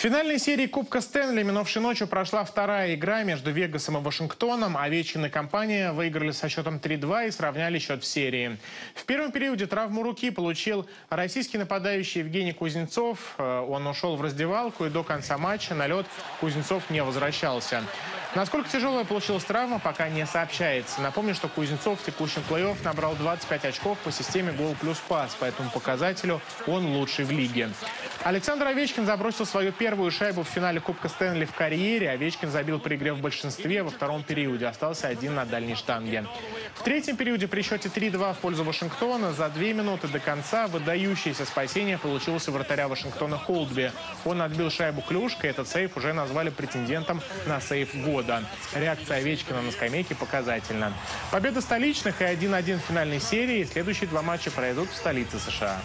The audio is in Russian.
финальной серии Кубка Стэнли минувшей ночью прошла вторая игра между Вегасом и Вашингтоном. Овечкин и компания выиграли со счетом 3-2 и сравняли счет в серии. В первом периоде травму руки получил российский нападающий Евгений Кузнецов. Э, Он ушел в раздевалку и до конца матча на лед Кузнецов не возвращался. Насколько тяжелая получилась травма, пока не сообщается. Напомню, что Кузнецов в текущем плей-офф набрал 25 очков по системе гол плюс пас. По этому показателю он лучший в лиге. Александр Овечкин забросил свою первую шайбу в финале Кубка Стэнли в карьере. Овечкин забил при игре в большинстве во втором периоде. Остался один на дальней штанге. В третьем периоде при счете 3-2 в пользу Вашингтона за две минуты до конца выдающееся спасение получилось у вратаря Вашингтона Холдби. Он отбил шайбу клюшкой. Этот сейф уже назвали претендентом на сейф года. Реакция Овечкина на скамейке показательна. Победа столичных и 1-1 в финальной серии. Следующие два матча пройдут в столице США.